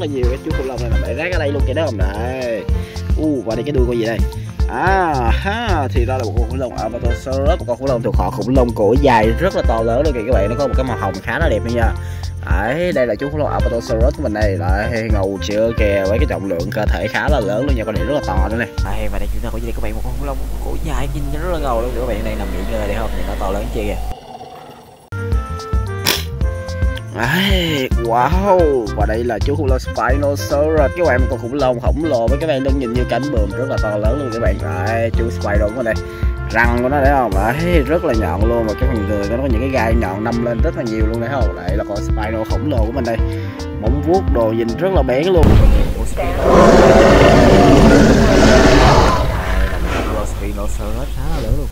rất là nhiều cái chú khủng long này là bể rác ở đây luôn kìa đó không này. U và đây cái đuôi con gì đây? À ha thì đó là một con khủng long Albertosaurus một con khủng long thuộc họ khủng long cổ dài rất là to lớn luôn kìa các bạn nó có một cái màu hồng khá là đẹp nha. Đấy, đây là chú khủng long apatosaurus của mình đây. Là ngầu chưa kìa với cái trọng lượng cơ thể khá là lớn luôn nha con này rất là to nữa này đây và đây chúng ta có gì đây các bạn? Một con khủng long cổ dài nhìn rất là ngầu luôn. Các bạn đây nằm nghỉ ngơi đây không? Nhìn nó to lớn chưa kìa. Đấy, wow và đây là chú khủng long Spinosaurus. Các bạn một con khủng long khổng lồ với các bạn đang nhìn như cánh bườm rất là to lớn luôn các bạn. Đấy chú Spinosaurus ở đây. Răng của nó đấy không? Đấy rất là nhọn luôn và cái phần người nó có những cái gai nhọn nằm lên rất là nhiều luôn đấy không? Đây là con Spino khổng lồ của mình đây. Móng vuốt đồ nhìn rất là bén luôn. Spinosaurus khá lớn luôn.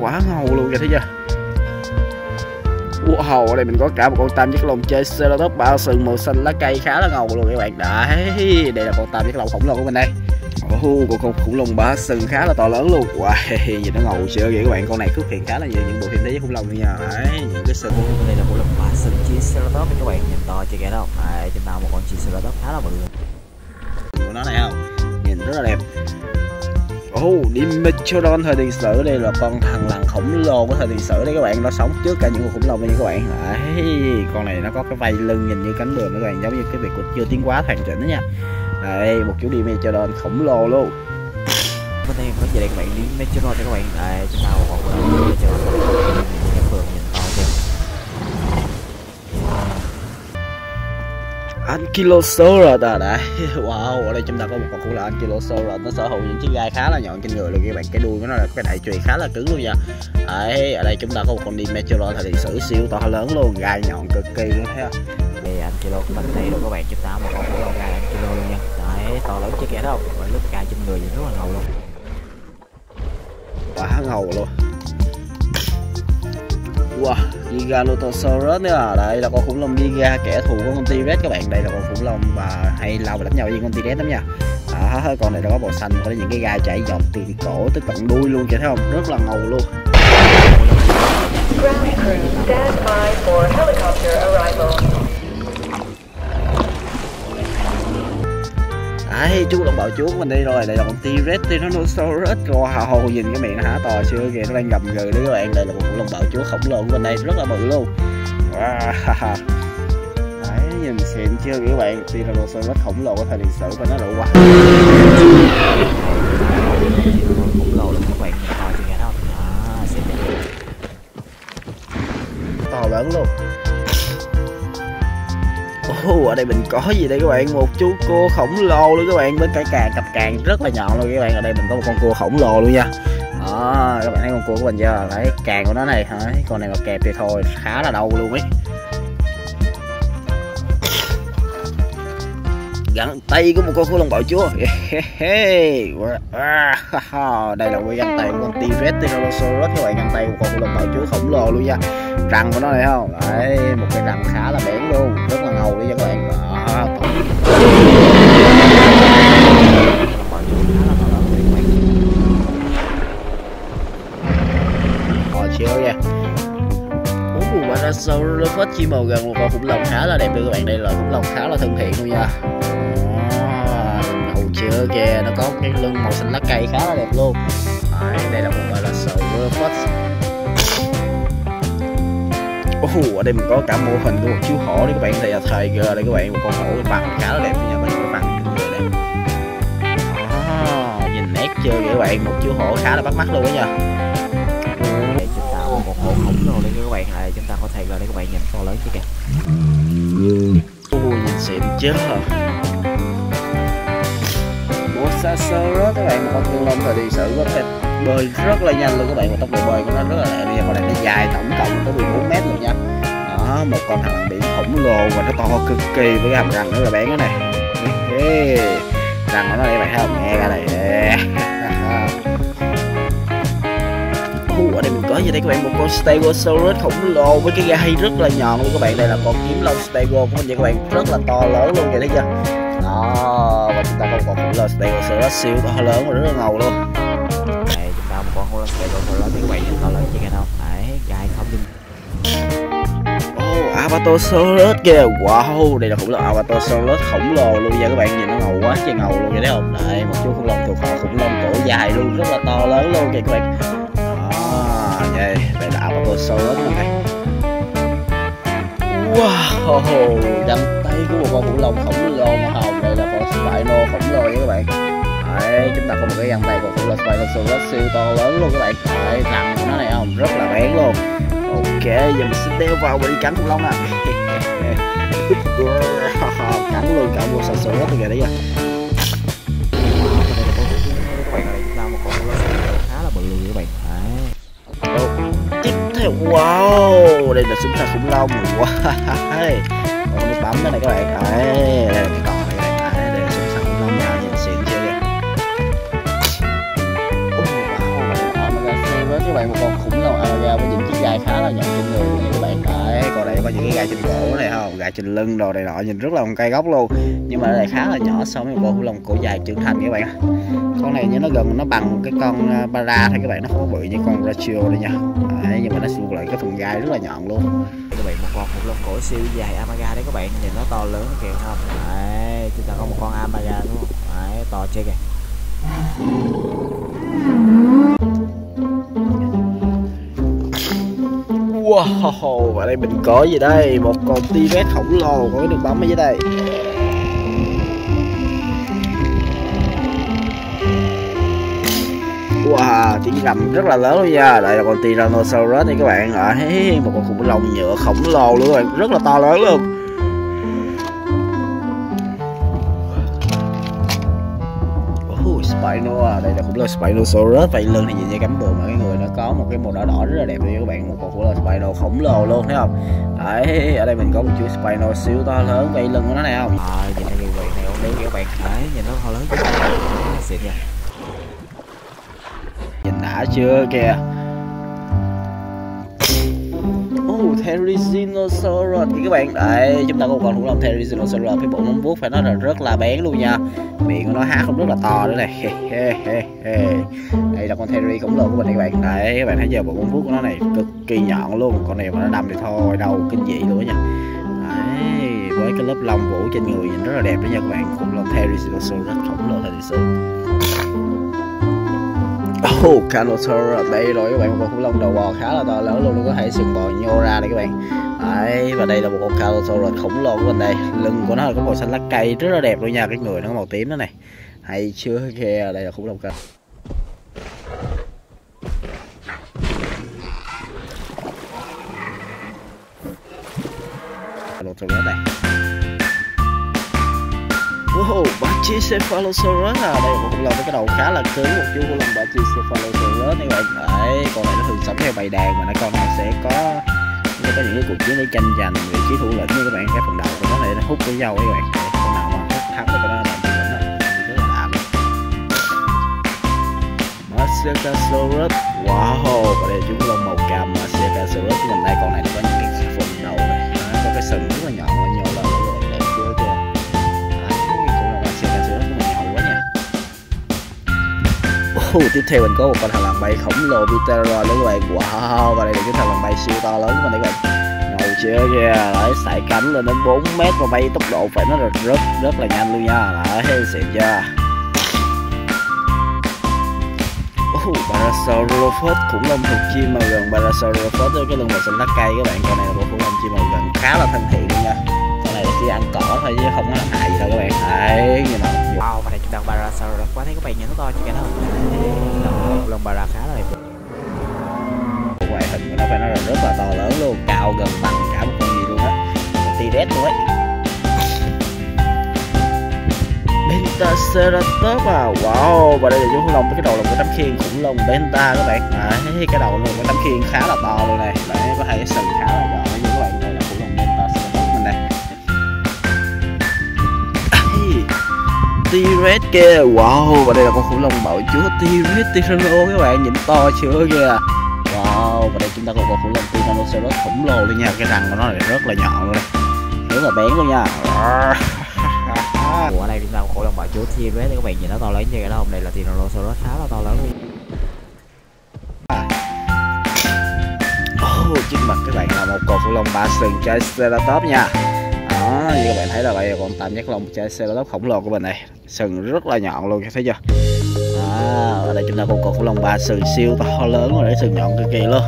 Quá ngầu luôn vậy thấy chưa? Wow, ở đây mình có cả một con tam giác lồng chơi Ceratops bao sừng màu xanh lá cây khá là ngầu luôn các bạn. Đấy, đây là con tam giác lồng khổng lồ của mình đây. Oh, con khủng, khủng long bá sừng khá là to lớn luôn. Wow nhìn nó ngầu chưa vậy các bạn. Con này xuất hiện khá là nhiều những bộ phim thế giới khủng long nha. Đấy những cái sừng đây là khủng long bá sừng Triceratops các bạn. Nhìn to chưa kìa đâu đấy chúng ta một con Triceratops khá là bự. Của nó này không? Nhìn rất là đẹp. Oh, Dimetrodon thời tiền sử đây là con thằng lằn khổng lồ của thời tiền sử đấy các bạn. Nó sống trước cả những con khủng long đây các bạn. Đấy con này nó có cái vây lưng nhìn như cánh bướm các bạn giống như cái việc của chưa tiến hóa hoàn chỉnh đó nha. Đây một chú Dimetrodon khổng lồ luôn. Bên đây có gì đây các bạn? Dimetrodon cho các bạn. Đây chúng ta một con Ankylosaurus à đấy wow ở đây chúng ta có một con khủng long Ankylosaurus. Nó sở hữu những chiếc gai khá là nhọn trên người luôn các bạn cái đuôi của nó là cái đại chùy khá là cứng luôn nha. Đấy ở đây chúng ta có một con Dimetrodon thời sử siêu to lớn luôn gai nhọn cực kỳ luôn thấy không đây Ankylo mình thấy luôn các bạn chúng ta một con khủng long gai Ankylo luôn nha. Đấy to lớn chứ kẻ đâu và lúc gai trên người thì rất là ngầu luôn. Quá ngầu luôn. Wow, Giganotosaurus nữa à. Đây là con khủng long Giga kẻ thù của con T-Rex các bạn. Đây là con khủng long và hay lao và đánh nhau với con T-Rex lắm nha. Đó, con này nó có màu xanh, có những cái gai chảy dọc từ cổ tới tận đuôi luôn kìa thấy không? Rất là ngầu luôn. Ground crew, stand by for helicopter arrival. Đấy, chú đồng bào chú của mình đi rồi, đây là con T-Rex Tyrannosaurus. Wow, nhìn cái miệng nó hả? To chưa kìa, nó đang gầm gừ đấy các bạn Đây là một con đồng bào chú khổng lồ của mình đây, rất là bự luôn. Wow. Đấy, nhìn xịn chưa các bạn? Tyrannosaurus khổng lồ của thời lịch sử và nó là quá. Khổng lồ luôn các bạn. To chưa kìa đâu đó à, xịn. To lớn luôn. Oh, ở đây mình có gì đây các bạn? Một chú cua khổng lồ luôn các bạn. Với cái càng cặp càng rất là nhọn luôn các bạn. Ở đây mình có một con cua khổng lồ luôn nha. Đó các bạn thấy con cua của mình chưa? Đấy càng của nó này hả? Con này mà kẹp thì thôi khá là đau luôn ấy. Gắn tay của một con khủng long bạo chúa. Đây là cái găng tay của con T-Rex Tyrannosaurus các bạn. Găng tay của con khủng long bạo chúa khổng lồ luôn nha. Răng của nó này không? Đấy một cái răng khá là bén luôn. Rất chỉ màu gần một con khủng long khá là đẹp được các bạn. Đây là khủng long khá là thân thiện luôn nha. Ngầu chưa kìa nó có cái lưng màu xanh lá cây khá là đẹp luôn. Đấy, đây là một gọi là Sauropods Oh, ở đây mình có cả mô hình của một chú hổ đấy các bạn. Đây là thời Tiger đây các bạn một con hổ bằng khá là đẹp nha mình có bằng người đây. Nhìn nét chưa các bạn một chú hổ khá là bắt mắt luôn đó nha. Đây chúng ta một hổ khổng lồ lên các bạn này cho thầy có đây các bạn nhìn to lớn chưa kìa. Ui, nhìn xịn chưa Mosasaurus các bạn một con thương long thời đi sử có thể bơi rất là nhanh luôn các bạn và tốc độ bơi của nó rất là đẹp bây giờ con này nó dài tổng cộng tới 14 mét luôn nha. Đó một con thằng biển khổng lồ và nó to cực kỳ với hàm răng rất là bén cái này. Răng của nó đây bạn thấy không? Nghe ra này ở đây mình có như đây các bạn. Một con Stegosaurus khổng lồ với cái gai rất là nhọn luôn các bạn. Đây là con kiếm long Stego của mình vậy các bạn. Rất là to lớn luôn vậy thấy chưa đó và chúng ta có một con khủng long Stegosaurus siêu to lớn và rất là ngầu luôn. Đây chúng ta một con hô Stegosaurus các bạn nhìn to lớn chưa kìa đâu đấy gai không nhưng Oh, abatosaurus kìa. Wow, đây là khủng long abatosaurus khổng lồ luôn nha các bạn. Nhìn nó ngầu quá trời ngầu luôn vậy thấy không Đây, một chú khủng long thuộc họ khủng long cổ dài luôn. Rất là to lớn luôn kìa các bạn đây, đây là lắm rồi này Wow, găng tay của một con khủng long khổng lồ màu hồng Đây là con Spino khổng lồ nha các bạn. Đấy, chúng ta có một cái găng tay của khủng long rất siêu to lớn luôn các bạn. Đấy, răng của nó này không, rất là bén luôn. Ok giờ mình sẽ đeo vào và đi cắn khủng long nè. Cắn luôn cả một sợi sợi rất là kìa đấy nha các bạn ơi chúng ta một con hô khá là bự luôn các bạn wow đây là súng săn khủng long wow còn nước bấm đây này các bạn đấy đây là cái cò này các bạn đấy đây là súng săn khủng long nào nhìn xịn chưa kìa oh, wow, với các bạn một con khủng long Amaga với bên gai khá là nhọn trên người nha các bạn đấy còn đây có những cái gai trên cổ này không? Gai trên lưng đồ này nọ nhìn rất là cây gốc luôn. Nhưng mà đây khá là nhỏ so với một con long cổ dài trưởng thành các bạn con này như nó gần nó bằng cái con à, bara thôi các bạn nó không có bự như con ratio đây nha. Đấy, nhưng mà nó xua lại cái phần gai rất là nhọn luôn. Các bạn một con khủng long cổ siêu dài Amaga đấy các bạn nhìn nó to lớn kìa không? Đấy chúng ta có một con Amaga đúng không? Đấy to chưa kìa Wow, và đây mình có gì đây? Một con T-Rex khổng lồ có cái đường bóng ở dưới đây. Wow, tiếng gầm rất là lớn luôn nha. Đây là con Tyrannosaurus nha các bạn. À, Đấy, một con khủng long nhựa khổng lồ luôn các bạn, rất là to lớn luôn. Oh, Spino đây là khủng long Spinosaurus vậy lưng thì nhìn như cắm bườm mà cái người có một cái màu đỏ đỏ rất là đẹp luôn các bạn một con khủng long Spino khổng lồ luôn thấy không? Đấy ở đây mình có một chú Spino siêu to lớn vậy lưng của nó này không? À, nhìn cái vị này không đấy các bạn. Đấy nhìn nó to lớn. Xịn nha. Nhìn đã chưa kìa Therizinosaurus thì các bạn Đấy, chúng ta có một con khủng long Therizinosaurus Cái bộ móng vuốt phải nói là rất là bén luôn nha. Miệng của nó há không rất là to nữa này Đây là con Theri khủng long của mình các bạn. Đấy, các bạn thấy giờ bộ móng vuốt của nó này cực kỳ nhọn luôn. Con này mà nó đâm thì thôi, đâu kinh dị luôn nha. Đấy, với cái lớp lông vũ trên người nhìn rất là đẹp đó nha các bạn. Khủng long Therizinosaurus khổng lồ thật sự. Oh, Carnotaurus đây rồi các bạn một con khủng long đầu bò khá là to lớn luôn nó có thể sừng bò nhô ra đây các bạn. Đấy và đây là một con Carnotaurus khổng lồ của mình đây. Lưng của nó là có màu xanh lá cây rất là đẹp luôn nha cái người nó có màu tím đó này. Hay chưa kìa à, đây là khủng long cao Carnotaurus đây Wow, Brachycephalosaurus à? Đây là một với cái đầu khá là cứng Một chú của long Brachycephalosaurus này các bạn Đấy, con này nó thường sống theo bầy đàn Mà nó con này sẽ có nó có những cái cuộc chiến để tranh giành vị trí thủ lĩnh. Như các bạn Cái phần đầu của nó này nó hút với dâu các bạn. Đấy, Con nào mà hút thắng thì cái đó là thủ lĩnh đó Rất là đạm Marcecasaurus Wow, và đây là màu cam Marcecasaurus của mình đây Con này nó có những cái phần đầu này. Nó có cái sừng rất là nhọn và nhô Uh, tiếp theo mình có một con thằn lằn bay khổng lồ Pterodon nữa các bạn Wow, và đây là cái thằn lằn bay siêu to lớn của mình đấy các bạn. Ngầu chưa kìa, đấy, sải cánh lên đến 4 mét và bay tốc độ phải nói là rất rất là nhanh luôn nha. Đấy, xịn chưa? Uh, Parasaurolophus khủng long thuộc chim màu gần. Parasaurolophus cái lưng màu xanh lá cây các bạn con này là một khủng long chim màu gần khá là thân thiện luôn nha chỉ ăn cỏ thôi chứ không có làm hại gì đâu các bạn. Đấy như nào wow và đây chúng ta có Parasaurus quá thấy các bạn nhìn nó to chứ cái không? Lông lông bara khá là đẹp. Ngoại hình của nó phải nói là rất là to lớn luôn cao gần bằng cả một con gì luôn á. T-Rex luôn ấy. Bentaceratops à. Wow Và đây là chú khủng long với cái đầu là một tấm khiên khủng long Benta các bạn. Đấy cái đầu là một tấm khiên khá là to luôn này. Đấy có cái sừng khá là nhỏ T-Rex kia Wow và đây là con khủng long bạo chúa T-Rex Tyranno các bạn nhìn to chưa kìa. Wow và đây chúng ta có con khủng long Tyrannosaurus khổng lồ luôn nha. Cái răng của nó này rất là nhọn luôn rất là bén luôn nha. Ủa ở đây chúng ta có khủng long bạo chúa T-Rex các bạn nhìn nó to lớn như cái đó. Không đây là Tyrannosaurus khá là to lớn luôn. Oh, trước mặt các bạn là một con khủng long ba sừng Triceratops nha đó như các bạn thấy là đây là con tam giác xe Triceratops khổng lồ của mình này. Sừng rất là nhọn luôn thấy chưa? À, ở đây chúng ta có còn khủng long ba sừng siêu to lớn rồi đấy sừng nhọn cực kỳ luôn.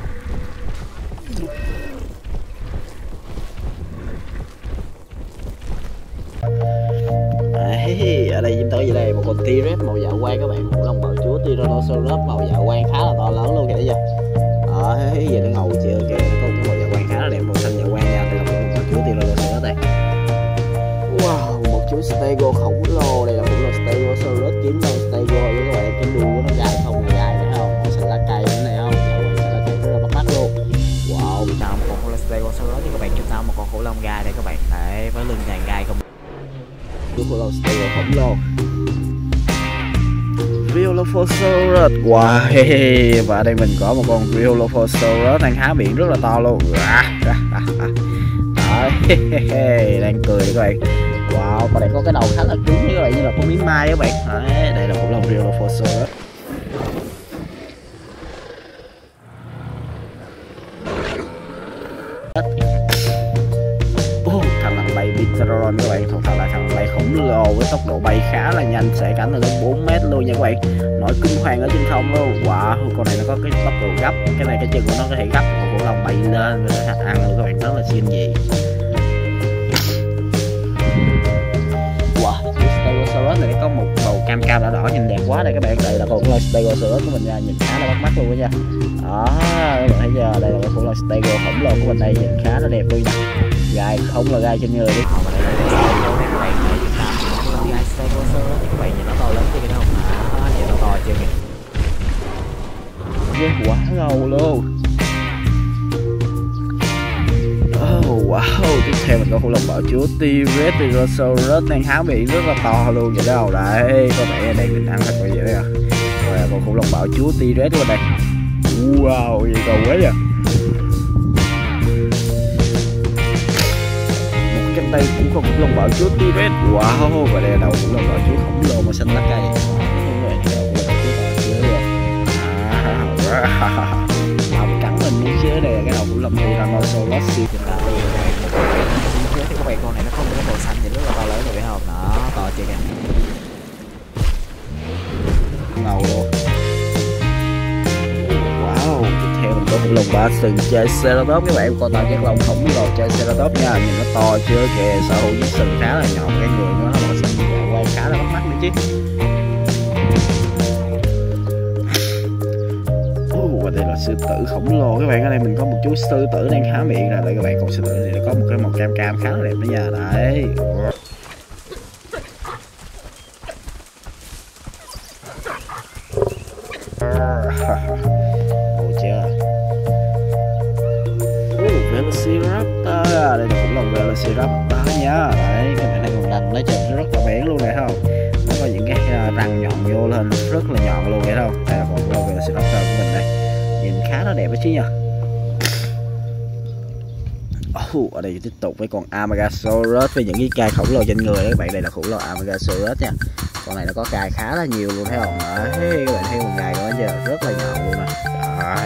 Đấy, ở đây chúng ta gì đây một con T-Rex màu dạ quang các bạn. Khủng long bạo chúa Tyrannosaurus màu dạ quang khá là to lớn luôn kìa thấy chưa? Đó thấy nó ngầu chưa kìa nó có Stego khổng lồ. Đây là khủng long Stegosaurus kiếm đâu Stego với các bạn cái đuôi của nó dài không là dài nữa không? Màu xanh lá cây nữa này không? Dạ quang xanh lá cây rất là bắt mắt luôn. Wow. Chúng ta có một con khủng long Stegosaurus thì các bạn chúng ta một con khủng long gai đây các bạn đấy với lưng dài gai không? Khủng long Stego khổng lồ. Brilophosaurus Wow Và đây mình có một con Brilophosaurus đang há miệng rất là to luôn. Đấy, đang cười đấy các bạn Wow, và đây có cái đầu khá là cứng như các bạn như là có miếng mai các bạn. Đấy, đây là khủng long Brilophosaurus Oh, thằng lằn bay Pterodon các bạn. Thật thật là thằng bay khổng lồ với tốc độ bay khá là nhanh sẽ cánh là lên 4 mét luôn nha các bạn. Nổi kinh hoàng ở trên không luôn. Wow con này nó có cái tốc độ gấp. Cái này cái chân của nó có thể gấp còn khủng long bay lên và nó ăn luôn các bạn. Rất là xinh gì. Stegosaurus này nó có một màu cam cam đỏ đỏ nhìn đẹp quá đây các bạn. Đây là con khủng long Stegosaurus của mình nha, nhìn khá là bắt mắt luôn đó nha. Đó, các bạn thấy giờ đây là con khủng long Stego khổng lồ của mình đây, nhìn khá là đẹp luôn nha. Gai, không là gai trên người đi. Còn đây là Stego đây các bạn này chúng ta có con gai Stegosaurus thì nhìn nó to lớn chưa kìa không đó nhìn nó to chưa kìa quá ngầu luôn. Wow, tiếp theo mình có khủng long bảo chúa T-Rex Tyrannosaurus đang há miệng rất là to luôn vậy đâu Đấy, có vẻ đang định ăn thật vậy đấy à. Rồi còn khủng long bảo chúa T-Rex luôn đây. Wow, gì cầu quá vậy. Một cánh tay cũng có khủng long bảo chúa T-Rex Wow, và đây là đầu khủng long bảo chúa khổng lồ màu xanh lá cây. À, ông cắn mình muốn chứ. Đây là cái đầu khủng long Tyrannosaurus siêu chúng các bạn con này nó không có màu xanh nhìn rất là to lớn rồi phải không? Đó to chưa kìa. Ngầu luôn wow. Tiếp theo mình có khủng long ba sừng chơi Triceratops các bạn. Con tao chắc lồng khổng lồ Triceratops nha. Nhìn nó to chưa kìa. Sở hữu những sừng khá là nhỏ cái người nó màu xanh dạ, quay khá là bắt mắt nữa chứ. Là sư tử khổng lồ. Các bạn ở đây mình có một chú sư tử đang há miệng rồi đây các bạn còn sư tử thì có một cái màu cam cam khá là đẹp đó nha. Đấy. Ồ chưa Ồ, Velociraptor. Đây là cũng là Velociraptor nha. Đấy, các bạn thấy còn đành lấy chụp rất là bén luôn này không? Nó có những cái à, răng nhọn vô lên. Rất là nhọn luôn vậy không? Đây là khủng con Velociraptor của mình đây. Nhìn khá là đẹp đấy chứ nha Oh, ở đây tiếp tục với con Amagasaurus với những cái cai khổng lồ trên người đấy các bạn đây là khổng lồ Amagasaurus nha. Con này nó có cài khá là nhiều luôn thấy không? Hey các bạn thấy một ngày của nó giờ rất là nhọn luôn nè. Á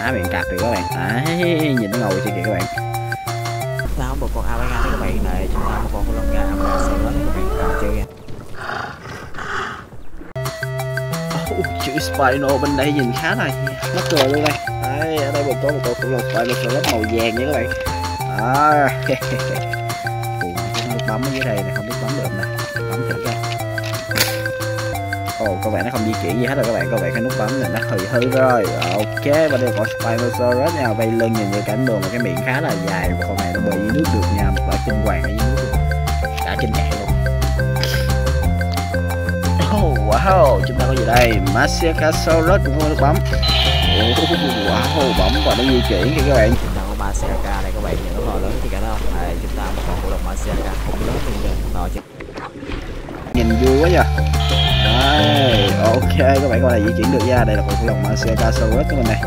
há miệng cạp kìa các bạn. Đấy nhìn nó ngầu chưa kìa các bạn. Sao không một con Amaga đấy các bạn. Này chúng ta một con khổng lồ gà Amaga Saurus các bạn. Chơi nha. Chữ Spino bên đây nhìn khá là mắc cười luôn đây. Đấy ở đây mình có một con khủng long Spinosaurus màu vàng nha các bạn. À, Ủa, cái bấm ở dưới đây này không biết bấm được nè. Bấm thử coi. Ồ có vẻ nó không di chuyển gì hết rồi các bạn. Có vẻ cái nút bấm này nó hư hư rồi. Ok và đây có Spinosaurus nha. Bay lưng nhìn như cảnh đường mà cái miệng khá là dài. Và con này nó bơi dưới nước được nha. Một quả kinh hoàng ở dưới nước cả trên cạn wow chúng ta có gì đây? Masiakasaurus cũng có nút bấm? Oh, wow bấm và nó di chuyển kìa các bạn. Chúng ta có Maseaka đây các bạn nó to lớn chưa cả đâu đây chúng ta có một con khủng long Maseaka khủng lớn luôn kìa to chưa nhìn vui quá nha. Đấy, ok các bạn con này di chuyển được nha. Đây là con khủng long Masiakasaurus của mình này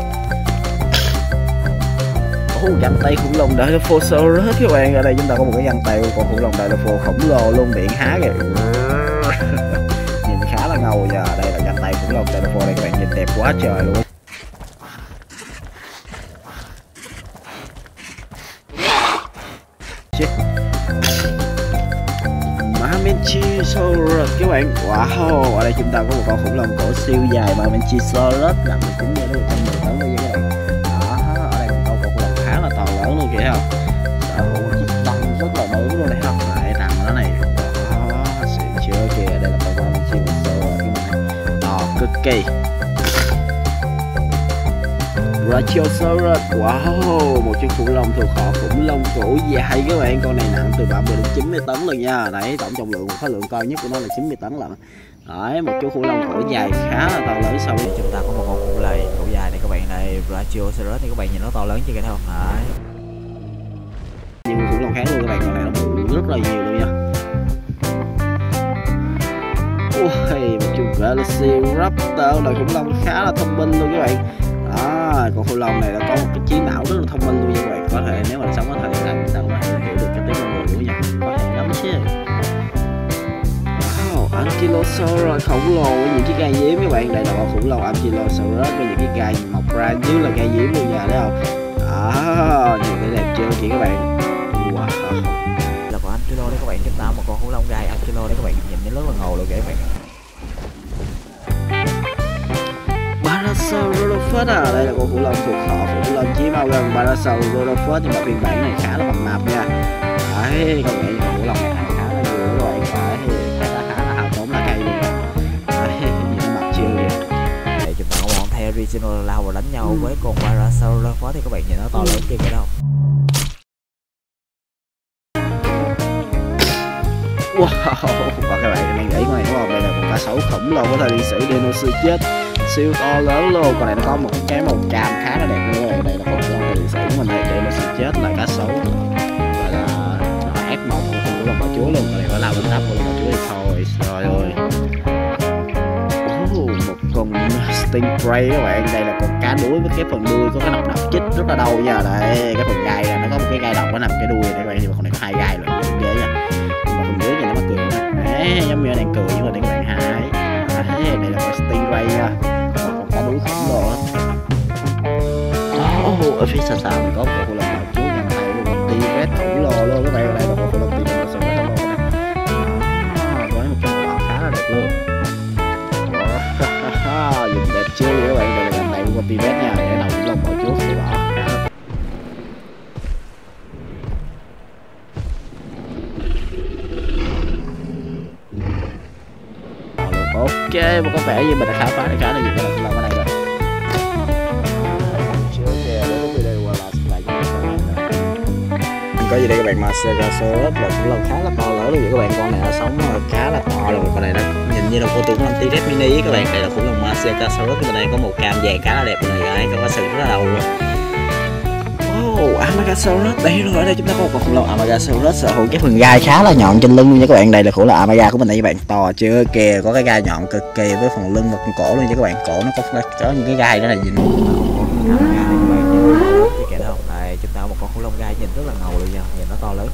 Ồ, găng tay khủng long Dilophosaurus các bạn. Ở đây chúng ta có một cái găng tay của con khủng long Dilopho khổng lồ luôn miệng há kìa là khủng long Dilopho đây các bạn nhìn đẹp quá trời luôn. Shit. Mamenchisaurus các bạn. Wow, ở đây chúng ta có một con khủng long cổ siêu dài Mamenchisaurus nặng 19 đến 110 tấn luôn các bạn. Đó, ở đây một con khủng long khá là to lớn luôn kìa không Đó, To kỳ Brachiosaurus Wow Một chiếc khủng long thuộc họ khủng long cổ dài dạ, các bạn Con này nặng từ 30 đến 90 tấn lần nha. Đấy tổng trọng lượng khối lượng cao nhất của nó là 90 tấn lận. Đấy một chú khủng long cổ dài khá là to lớn so với chúng ta có một con khủng lầy cổ dài này các bạn này. Brachiosaurus thì các bạn nhìn nó to lớn chưa kìa thấy không? Đấy. Nhiều khủng long khác luôn các bạn Con này nó bự rất là nhiều luôn nha. Ui, Velociraptor loài khủng long khá là thông minh luôn các bạn. Đó con khủng long này là có một cái trí não rất là thông minh luôn các bạn. Có thể nếu mà sống ở thời điểm này chúng ta có thể hiểu được cái tiếng con người của Nhật có thể lắm chứ. Wow, Ankylosaurus khổng lồ với những cái gai diếm các bạn. Đây là con khủng long Ankylosaurus với những cái gai mọc ra như là gai diếm luôn nhà thấy không? Đó nhìn cái đẹp chưa chị các bạn. Wow. Là con ankylo đấy các bạn chúng ta một con khủng long gai ankylo đấy các bạn, nhìn nó rất là ngầu luôn kìa các bạn. Parasaurolophus à? Đây là con khủng long thuộc họ khủng long chí màu gần Parasaurolophus nhưng mà phiên bản này khá là mập mạp nha. Đấy các bạn con khủng long này khá là nhiều các bạn đấy khá là khá là hào tốn lá cây luôn. Đấy nhìn nó mập chưa kìa. Để chúng ta có bọn Terrigenol lao vào đánh nhau với con Parasaurolophus thì các bạn nhìn nó to lớn kia kìa đâu. Wow và các bạn đang nghĩ này đúng không? Đây là con cá sấu khổng lồ có thời niên sử dinosaur chết siêu to lớn luôn. Con này nó có một cái màu cam khá là đẹp luôn. Đây là con con từ niên sử này mình đây sẽ chết là cá sấu. Gọi là nó ép màu của lòng bà chúa luôn. Còn này phải làm bên đắp của lòng bà chúa thì thôi trời ơi. Một con stingray các bạn. Đây là con cá đuối với cái phần đuôi có cái độc độc chích rất là đau nha. Đây cái phần gai nó có một cái gai độc nó nằm cái đuôi này các bạn. Nhưng mà con này có hai gai rồi dễ nha. Mà phần dưới nhìn nó mắc cười nè Đấy, giống như đang cười nhưng mà đang bạn hai này đây là con stingray nha một con cá đuối khổng lồ oh, ở phía xa xa mình có một con khủng long màu chúa nhân tay luôn con T-Rex khổng lồ luôn các bạn đây là con khủng long T-Rex khổng lồ này với một cái màu khá là đẹp luôn dùng đẹp chưa các bạn đây là cánh tay của con T-Rex nha để đầu khủng long màu ok một có vẻ như mình đã khám phá được khá là nhiều cái làm cái này rồi. Chưa kìa qua lại có gì đây các bạn? Mà Stegosaurus là cũng long khá là to lớn luôn. Các bạn con này nó sống khá là to luôn. Con này nó nhìn như là cô tưởng con T-Rex mini các bạn. Đây là khủng long Stegosaurus bên đây có một cam vàng khá là đẹp này guys có sừng rất là đầu luôn. Amagasaurus. Đây rồi ở đây chúng ta có một con khủng long Amagasaurus sở hữu cái phần gai khá là nhọn trên lưng luôn nha các bạn. Đây là khủng long Amaga của mình đây các bạn. To chưa kìa có cái gai nhọn cực kỳ với phần lưng và phần cổ luôn nha các bạn. Cổ nó có, có những cái gai đó là gì con đâu đây chúng ta có một con khủng long gai nhìn rất là ngầu luôn nha. Nhìn nó to lớn.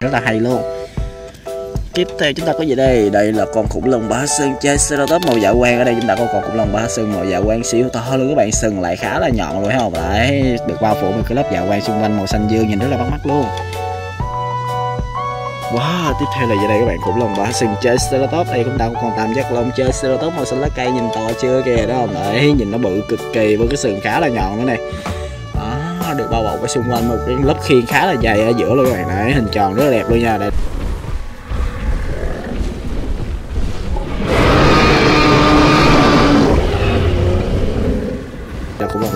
Rất là hay luôn tiếp theo chúng ta có gì đây? Đây là con khủng long ba sừng Triceratops màu dạ quang. Ở đây chúng ta có con khủng long ba sừng màu dạ quang siêu to luôn các bạn sừng lại khá là nhọn luôn thấy không? Đấy được bao phủ một cái lớp dạ quang xung quanh màu xanh dương nhìn rất là bắt mắt luôn. Wow, tiếp theo là gì đây các bạn? Khủng long ba sừng chơi Triceratops đây chúng ta có con tam giác long Triceratops màu xanh lá cây nhìn to chưa kìa đó không? Đấy nhìn nó bự cực kỳ với cái sừng khá là nhọn nữa này. Đó được bao bọc ở xung quanh một cái lớp khiên khá là dày ở giữa luôn các bạn. Đấy hình tròn rất là đẹp luôn nha. Đây.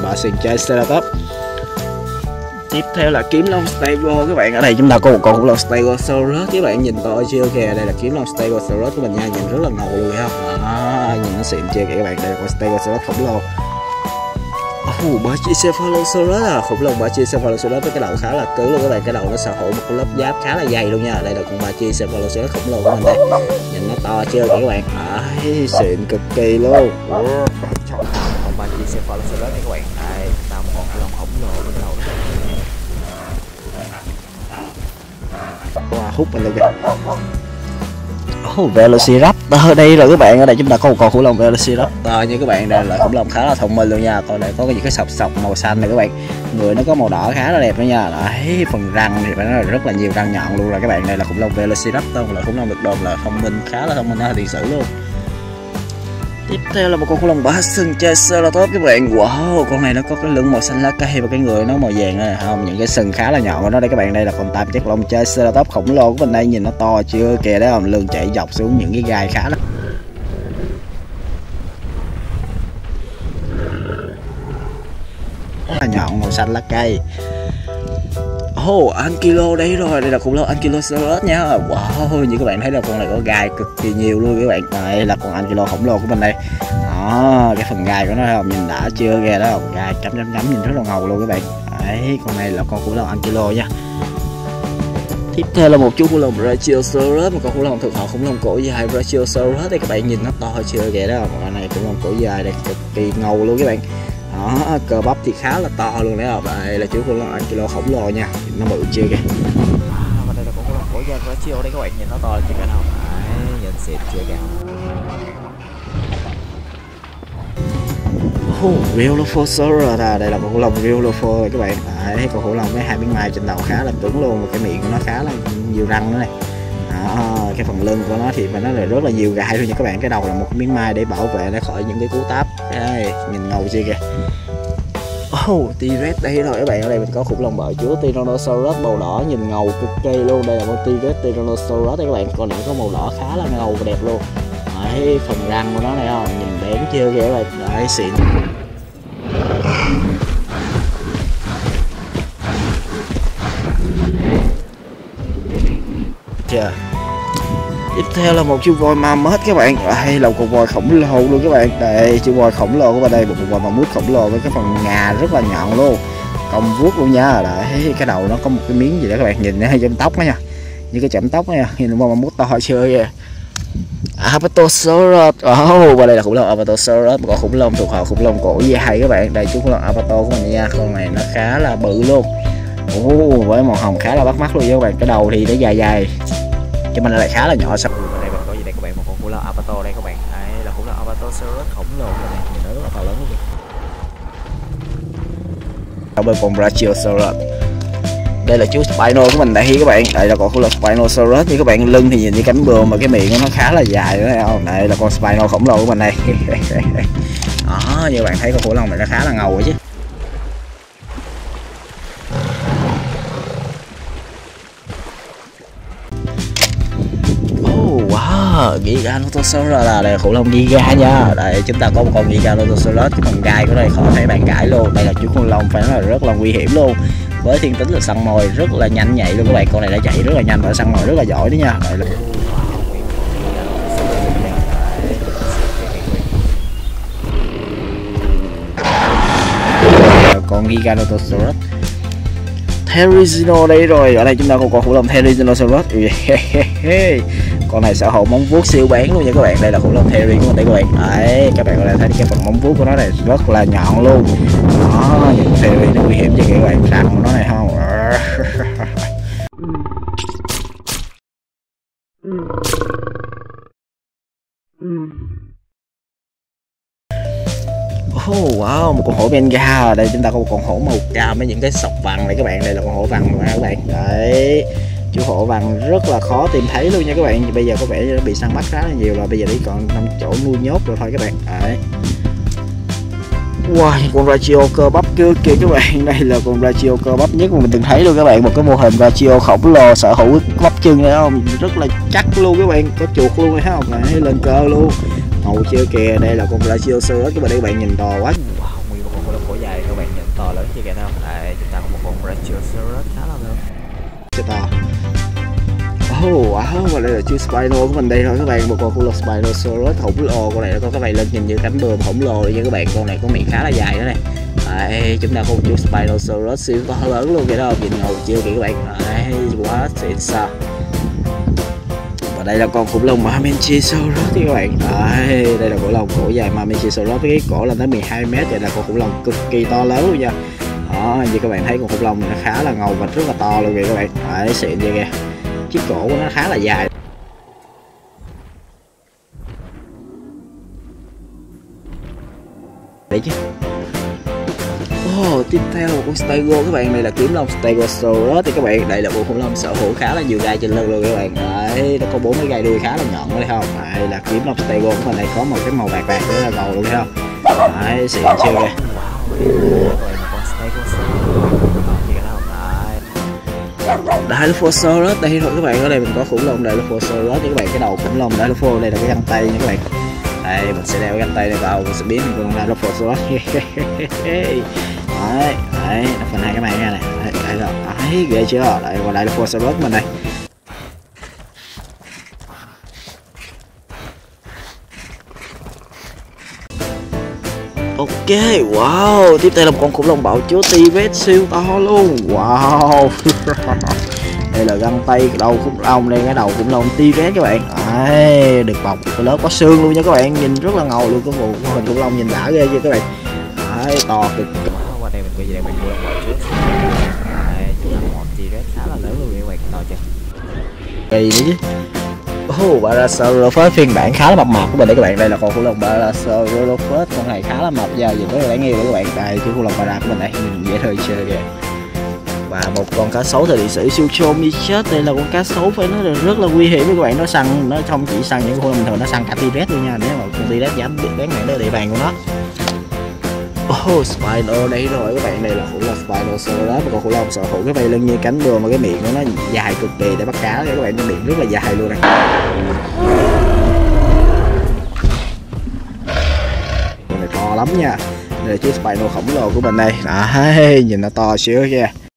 Là khủng long bạ tiếp theo là kiếm long stego các bạn ở đây chúng ta có một con khủng long stegosaurus. Các bạn nhìn to chưa? Kìa đây là kiếm long stegosaurus của mình nha. Nhìn rất là ngầu luôn phải không à, nhìn nó xịn chưa kìa các bạn? Đây là con stegosaurus khổng lồ. Oh, Brachycephalosaurus à khủng long Brachycephalosaurus với cái đầu khá là cứng luôn các bạn. Cái đầu nó sở hữu một cái lớp giáp khá là dày luôn nha. Đây là con Brachycephalosaurus khổng lồ của mình đây. Nhìn nó to chưa kìa các bạn? À, xịn cực kỳ luôn con lớn này các bạn. Đây tao một con lòng khổng lồ bên đầu đó. Wow, hút mình lên kìa Oh, Velociraptor đây rồi các bạn ở đây chúng ta có một con khủng long Velociraptor như các bạn. Đây là khủng long khá là thông minh luôn nha. Còn đây có cái gì cái sọc sọc màu xanh này các bạn. Người nó có màu đỏ khá là đẹp nữa nha. Đấy phần răng thì phải nói là rất là nhiều răng nhọn luôn rồi các bạn. Đây là khủng long Velociraptor là khủng long được đồn là thông minh khá là thông minh là tiền sử luôn tiếp theo là một con khủng long bá sừng Triceratops các bạn wow con này nó có cái lưng màu xanh lá cây và cái người nó màu vàng này không, những cái sừng khá là nhọn của nó. Đây các bạn, đây là con tam giác long Triceratops khổng lồ của mình đây. Nhìn nó to chưa kìa. Đấy không, lưng chạy dọc xuống những cái gai khá là là nhọn màu xanh lá cây. Ô, anh kilo đây rồi, đây là khủng long Ankylosaurus nha. Wow, như các bạn thấy là con này có gai cực kỳ nhiều luôn các bạn. Đây là con Ankilo khổng lồ của mình đây. Đó, cái phần gai của nó thấy không, nhìn đã chưa ghê đó không? Gai chấm chấm chấm nhìn rất là ngầu luôn các bạn. Đấy, con này là con khủng long Ankilo nha. Tiếp theo là một chú khủng long Brachiosaurus một con khủng long thực họ khủng long cổ dài Brachiosaurus. Đây các bạn nhìn nó to chưa kìa đó con này khủng long cổ dài đây cực kỳ ngầu luôn các bạn đó cơ bắp thì khá là to luôn đấy không đây là chú khủng long kilo khổng lồ nha. Nó bự chưa kìa. À, và đây là con khủng long cổ Brachio đây các bạn nhìn nó to chưa kìa không đấy nhìn xịt chưa kìa. Oh, Rheolophosaurus à, đây là con khủng long Rheolopho các bạn. Đấy con khủng long với hai miếng mai trên đầu khá là cứng luôn và cái miệng của nó khá là nhiều răng nữa này. Đó, cái phần lưng của nó thì mà nó là rất là nhiều gai luôn nha các bạn. Cái đầu là một miếng mai để bảo vệ nó khỏi những cái cú táp đây nhìn ngầu chưa kìa. Oh, T-Rex đây rồi các bạn ở đây mình có khủng long bờ chúa Tyrannosaurus màu đỏ nhìn ngầu cực kỳ luôn. Đây là con T-Rex Tyrannosaurus đây các bạn. Con này có màu đỏ khá là ngầu và đẹp luôn. Đấy phần răng của nó này không? Nhìn bén chưa kìa các bạn. Đấy xịn. Chưa tiếp theo là một chú voi mammoth các bạn. À, đây là một con voi khổng lồ luôn các bạn. Đây chú voi khổng lồ của bên đây một con voi mammoth khổng lồ với cái phần ngà rất là nhọn luôn. Cong vuốt luôn nha. Đấy cái đầu nó có một cái miếng gì đó các bạn. Nhìn nó trong tóc đó nha. Như cái chậm tóc nha. Nhìn con mammoth to chưa kìa. Apatosaurus oh, và đây là khủng long Apatosaurus một con khủng long thuộc họ khủng long cổ dài các bạn. Đây chú khủng long Apato của mình nha. Con này nó khá là bự luôn. Oh, với màu hồng khá là bắt mắt luôn nha các bạn. Cái đầu thì nó dài dài cho mình lại khá là nhỏ sao và đây mình có gì đây các bạn? Một con long Apato đây các bạn. Đấy là khủng long Apatosaurus khổng lồ đây này nhìn nó rất là to lớn luôn. Kìa bên con Brachiosaurus đây là chú Spino của mình đây các bạn. Đây là con khủng long Spinosaurus như các bạn lưng thì nhìn như cánh bướm mà cái miệng nó khá là dài đấy không? Đây là con Spino khổng lồ của mình đây. Đó như bạn thấy con khủng long này nó khá là ngầu chứ Giganotosaurus là là khủng long Giga nha. Đây chúng ta có một con Giganotosaurus Cái phần gai của đây khó thấy bạn cãi luôn. Đây là chú khủng long, phải nói là rất là nguy hiểm luôn. Với thiên tính là săn mồi, rất là nhanh nhạy luôn các bạn. Con này đã chạy rất là nhanh và săn mồi rất là giỏi đấy nha. Đây là con Giganotosaurus Therizino đây rồi. Ở đây chúng ta có con khủng long Therizinosaurus con này sở hữu móng vuốt siêu bén luôn nha các bạn. Đây là khủng long theory của mình đây các bạn. Đấy các bạn có thể thấy cái phần móng vuốt của nó này rất là nhọn luôn. Đó những Theri nó nguy hiểm cho các bạn. Răng của nó này không? Oh, wow, một con hổ Benga. Đây chúng ta có một con hổ màu cam với những cái sọc vàng này các bạn. Đây là con hổ vàng các bạn. Đấy chú hộ vàng rất là khó tìm thấy luôn nha các bạn. Bây giờ có vẻ nó bị săn bắt khá là nhiều rồi. Bây giờ đi còn năm chỗ nuôi nhốt rồi thôi các bạn. Đấy. Wow, con ratio cơ bắp kia kìa các bạn. Đây là con ratio cơ bắp nhất mà mình từng thấy luôn các bạn. Một cái mô hình ratio khổng lồ sở hữu bắp chân này không? Rất là chắc luôn các bạn. Có chuột luôn thấy không? Này, lên cơ luôn. Ngầu chưa kìa. Đây là con ratio sơ các bạn đây các bạn nhìn to quá. Wow, nguyên một con cổ dài các bạn nhìn to lớn chưa kìa thấy không đây chúng ta có một con ratio sơ là cho ta. Oh wow, và đây là chú Spino của mình đây thôi các bạn. Một con khủng long Spinosaurus khổng lồ Con này nó có cái bạn lưng nhìn như cánh bướm khổng lồ đây nha các bạn. Con này có miệng khá là dài nữa này Đấy, chúng ta có một chú Spinosaurus siêu to lớn luôn vậy đó Nhìn ngầu chưa kìa các bạn. Đấy, quá xịn sao và đây là con khủng long Mamenchisaurus các bạn. Đấy, đây là khủng long cổ dài Mamenchisaurus với cái cổ lên tới 12 mét Vậy là con khủng long cực kỳ to lớn luôn nha đó như các bạn thấy con khủng long này nó khá là ngầu và rất là to luôn kìa các bạn. Đấy, xịn chưa kìa. Chiếc cổ của nó khá là dài. Đấy chứ. Oh, tiếp theo là con Stego. Các bạn này là kiếm long Stegosaurus thì các bạn. Đây là bộ khủng long sở hữu khá là nhiều gai trên lưng luôn các bạn. Đấy nó có bốn cái gai đuôi khá là nhọn đấy không? Đây là kiếm long Stego của mình. Này có một cái màu bạc bạc rất là ngầu luôn thấy không? Đấy xịn chưa kìa. Dilophosaurus đây thôi các bạn ở đây mình có khủng long Dilophosaurus các bạn cái đầu khủng long Dilopho đây là cái găng tay nha các bạn. Đây mình sẽ đeo găng tay này vào mình sẽ biến thành con à, Dilophosaurus đấy đấy phần hai cái này nha này. Đấy, đấy rồi. Đấy ghê chưa? Đây còn Dilophosaurus mình đây. Ok, wow, tiếp theo là một con khủng long bạo chúa T-Rex siêu to luôn. Wow. Đây là găng tay đầu khủng long đây cái đầu khủng long T-Rex các bạn. Đấy được bọc cái lớp có xương luôn nha các bạn nhìn rất là ngầu luôn cái mô hình khủng long nhìn đã ghê chưa các bạn? Đấy to cực. Qua đây mình quay về đây mình mua một trước Đấy, chúng ta một rất khá là lớn luôn các bạn to chưa? Kỳ nữa chứ Oh, Barasaurolophus phiên bản khá là mập mạp của mình đấy các bạn. Đây là con khủng long Barasaurolophus. Con này khá là mập giờ nhìn rất là đáng yêu các bạn. Đây chú khủng long Bara của mình đây. Nhìn dễ thương chơi kìa. Và một con cá sấu thời địa sử Suchomichus đây là con cá sấu phải nói là rất là nguy hiểm với các bạn. Nó săn nó không chỉ săn những con bình thường nó săn cả T-Rex luôn nha. Nếu mà con T-Rex dám bán mạng tới địa bàn của nó. Oh, Spino đây rồi các bạn đây là khủng long Spinosaurus Mà còn khủng long sở hữu cái vây lưng như cánh bướm mà cái miệng của nó dài cực kỳ để bắt cá các bạn cái miệng rất là dài luôn này con này to lắm nha. Đây là chiếc Spino khổng lồ của mình đây. À, Đấy nhìn nó to xíu kìa